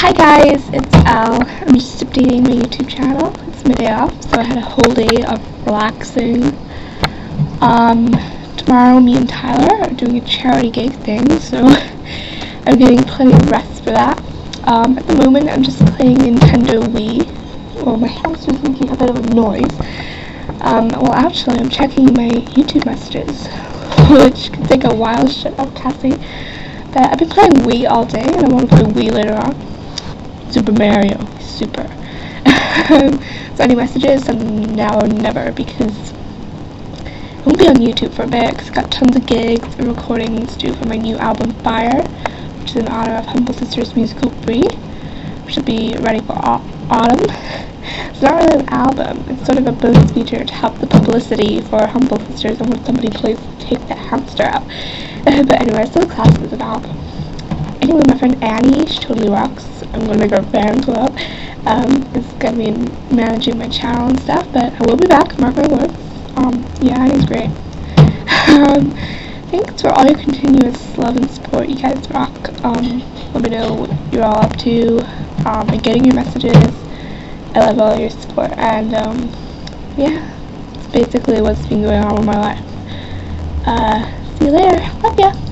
Hi guys, it's Al. I'm just updating my YouTube channel. It's my day off, so I had a whole day of relaxing. Um, tomorrow me and Tyler are doing a charity gig thing, so I'm getting plenty of rest for that. Um, at the moment I'm just playing Nintendo Wii. Well, my hamster's making a bit of a noise. Um, well actually I'm checking my YouTube messages, which can take a while. Shut up, Cassie. But I've been playing Wii all day, and I want to play Wii later on. Super Mario. Super. so any messages, and now or never, because I won't be on YouTube for a bit, because I've got tons of gigs and recordings due for my new album, Fire, which is in honor of Humble Sisters Musical Free, which will be ready for autumn. It's not really an album, it's sort of a bonus feature to help the publicity for Humble Sisters and when somebody plays Take That Hamster out. but anyway, so the class is an Anyway, my friend Annie, she totally rocks. I'm gonna make her fan club. Um, is gonna be managing my channel and stuff, but I will be back, mark my words. Um, yeah, Annie's great. um, thanks for all your continuous love and support. You guys rock. Um, let me know what you're all up to. Um, and getting your messages. I love all your support. And, um, yeah, it's basically what's been going on with my life. Uh, see you later. Love ya.